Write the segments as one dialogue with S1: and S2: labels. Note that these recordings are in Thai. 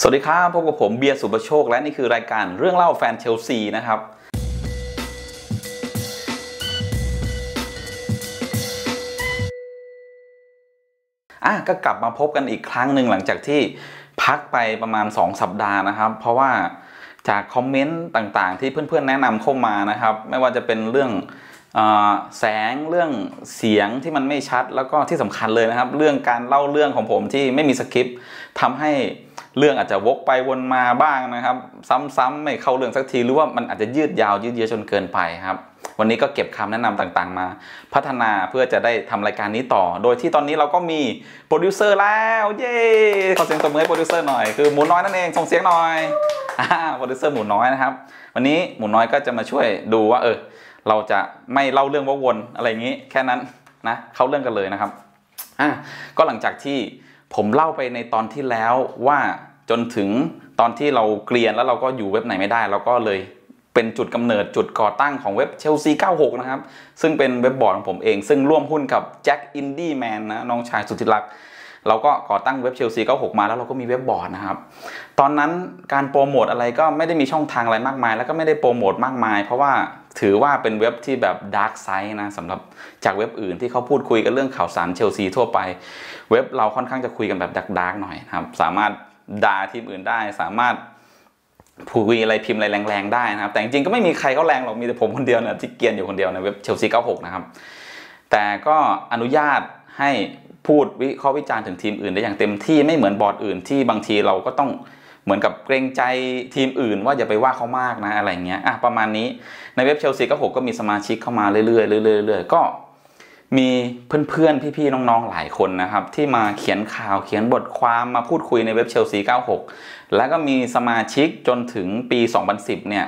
S1: สวัสดีครับพบกับผมเบียร์สุประโชค และนี่คือรายการเรื่องเล่าแฟนเชลซีนะครับ อะก็กลับมาพบกันอีกครั้งหนึ่งหลังจากที่พักไปประมาณ 2 สัปดาห์นะครับ เพราะว่าจากคอมเมนต์ต่างๆ ที่เพื่อนๆแนะนำเข้ามานะครับ ไม่ว่าจะเป็นเรื่องอแสงเรื่องเสียงที่มันไม่ชัด แล้วก็ที่สำคัญเลยนะครับ เรื่องการเล่าเรื่องของผมที่ไม่มีสคริปต์ทำให้ เรื่องอาจจะวกไปวนมาบ้างนะครับ ซ้ำๆไม่เข้าเรื่องสักทีหรือว่ามันอาจจะยืดยาวยืดเยื้อจนเกินไปครับวันนี้ก็เก็บคำแนะนำต่างๆ มา พัฒนาเพื่อจะได้ทำรายการนี้ต่อ โดยที่ตอนนี้เราก็มีโปรดิวเซอร์แล้วเย้ขอเสียงตบมือให้โปรดิวเซอร์หน่อยคือหมูน้อยนั่นเองส่งเสียงหน่อยอ่าโปรดิวเซอร์หมูน้อยนะครับ วันนี้หมูน้อยก็จะมาช่วยดูว่า เออ เราจะไม่เล่าเรื่องวกวนอะไรอย่างนี้ แค่นั้นนะเข้าเรื่องกันเลยนะครับอะก็หลังจากที่ ผมเล่าไปในตอนที่แล้วว่าจนถึงตอนที่เราเกรียนแล้วเราก็อยู่เว็บไหนไม่ได้ เราก็เลยเป็นจุดกำเนิดจุดก่อตั้งของเว็บเชลซี96 นะครับ ซึ่งเป็นเว็บบอร์ดของผมเอง ซึ่งร่วมหุ้นกับแจ็คอินดี้แมนนะน้องชายสุดที่รัก เราก็ก่อตั้งเว็บเชลซี96 มาแล้วเราก็มีเว็บบอร์ดนะครับ ตอนนั้นการโปรโมทอะไรก็ไม่ได้มีช่องทางอะไรมากมาย แล้วก็ไม่ได้โปรโมทมากมาย เพราะว่า ถือว่าเป็นเว็บที่แบบ dark side นะสำหรับจากเว็บอื่นที่เขาพูดคุยกันเรื่องข่าวสารเชลซีทั่วไป เว็บเราค่อนข้างจะคุยกันแบบ dark ๆหน่อยนะครับ สามารถด่าทีมอื่นได้ สามารถพูดอะไรพิมพ์อะไรแรงๆได้นะครับ แต่จริงๆก็ไม่มีใครเขาแรงหรอกมีแต่ผมคนเดียวนะที่เกรียนอยู่คนเดียวในเว็บเชลซี96นะครับแต่ก็อนุญาตให้พูดวิเคราะห์วิจารณ์ถึงทีมอื่นได้อย่างเต็มที่ไม่เหมือนบอร์ดอื่นที่บางทีเราก็ต้อง เหมือนกับเกรงใจทีมอื่น ว่าอย่าไปว่าเขามากนะอะไรเงี้ยอะประมาณนี้ในเว็บเชลซี96ก็มีสมาชิกเข้ามาเรื่อยๆเรื่อยๆเรื่อยๆก็มีเพื่อนๆ พี่ๆ น้องๆ หลายคนนะครับ ที่มาเขียนข่าวเขียนบทความมาพูดคุยในเว็บเชลซี 96 แล้วก็มีสมาชิกจนถึงปี 2010 เนี่ย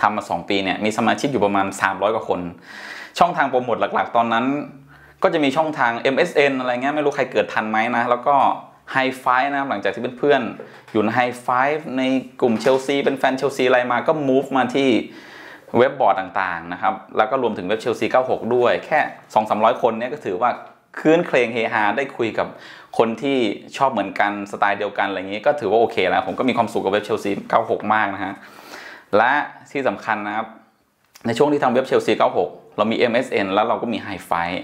S1: ทำมา 2 ปีเนี่ยมีสมาชิกอยู่ประมาณ 300 กว่าคน ช่องทางโปรโมทหลักๆ ตอนนั้น ก็จะมีช่องทาง MSN อะไรเงี้ยไม่รู้ใครเกิดทันไหมนะ แล้วก็ High Five นะครับหลังจากที่เพื่อนๆอยู่ใน High Five ในกลุ่มเชลซีเป็นแฟนเชลซีอะไรมาก็ move มาที่เว็บบอร์ดต่างๆนะครับแล้วก็รวมถึงเว็บเชลซี96 ด้วย แค่ 2-300 คนเนี่ยก็ถือว่าคืนเครงเฮฮาได้คุยกับคนที่ชอบเหมือนกันสไตล์เดียวกันอะไรอย่างนี้ก็ถือว่าโอเคแล้วผมก็มีความสุขกับเว็บเชลซี96 มากนะฮะและที่สำคัญนะครับในช่วงที่ทำเว็บเชลซี96 เรามี MSN แล้วเราก็มี High Five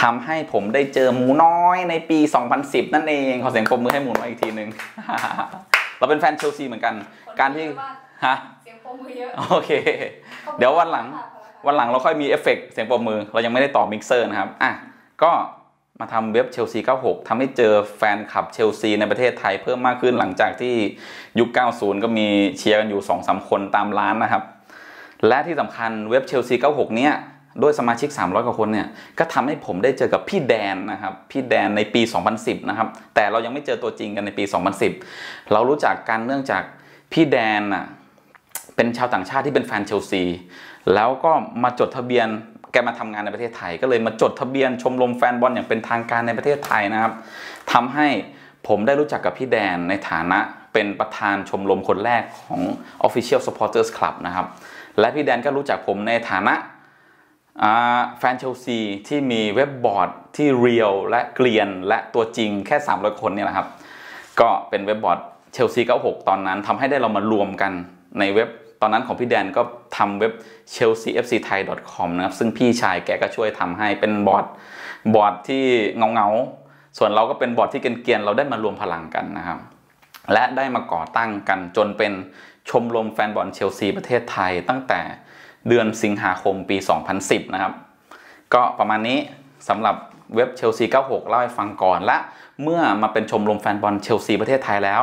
S1: ทำให้ผมได้เจอหมูน้อยในปี 2010 นั่นเอง ขอเสียงปรบมือให้หมูน้อยอีกทีหนึ่ง เราเป็นแฟนเชลซีเหมือนกัน การที่ฮะ
S2: เสียงปรบมือเยอะ
S1: โอเค เดี๋ยววันหลังวันหลังเราค่อยมีเอฟเฟกต์เสียงปรบมือ เรายังไม่ได้ต่อมิกเซอร์นะครับอะก็มาทำเว็บเชลซี 96 ทำให้เจอแฟนคลับเชลซีในประเทศไทยเพิ่มมากขึ้นหลังจากที่ยุค 90 ก็มีเชียร์กันอยู่ 2-3 คนตามร้านนะครับ และที่สำคัญเว็บเชลซี 96 เนี้ย ด้วยสมาชิก 300 กว่าคนเนี่ยก็ทำให้ผมได้เจอกับพี่แดนนะครับพี่แดนในปี 2010 นะครับ แต่เรายังไม่เจอตัวจริงกันในปี 2010 เรารู้จักกันเนื่องจากพี่แดนน่ะเป็นชาวต่างชาติที่เป็นแฟนเชลซี แล้วก็มาจดทะเบียนแกมาทำงานในประเทศไทย ก็เลยมาจดทะเบียนชมรมแฟนบอลอย่างเป็นทางการในประเทศไทยนะครับทำให้ผมได้รู้จักกับพี่แดนในฐานะเป็นประธานชมรมคนแรกของ Official Supporters Club นะครับ และพี่แดนก็รู้จักผมในฐานะ แฟนเชลซีที่มีเว็บบอร์ดที่ real และเกรียนและตัวจริงแค่ 300 คนเนี่ยแหละครับ ก็เป็นเว็บบอร์ดเชลซี96 ตอนนั้นทำให้ได้เรามารวมกันในเว็บตอนนั้นของพี่แดนก็ทำเว็บ chelseafcthai.com นะครับ ซึ่งพี่ชายแกก็ช่วยทำให้เป็นบอร์ดบอร์ดที่เงาเงาส่วนเราก็เป็นบอร์ดที่เกียนๆเราได้มารวมพลังกันนะครับ และได้มาก่อตั้งกันจนเป็นชมรมแฟนบอลเชลซีประเทศไทยตั้งแต่ เดือนสิงหาคมปี 2010 นะครับ ก็ประมาณนี้สำหรับเว็บเชลซี 96 เล่าให้ฟังก่อนและเมื่อมาเป็นชมรมแฟนบอลเชลซีประเทศไทยแล้ว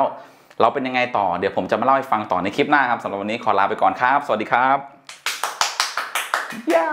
S1: เราเป็นยังไงต่อเดี๋ยวผมจะมาเล่าให้ฟังต่อในคลิปหน้าครับสำหรับวันนี้ขอลาไปก่อนครับ สวัสดีครับย่า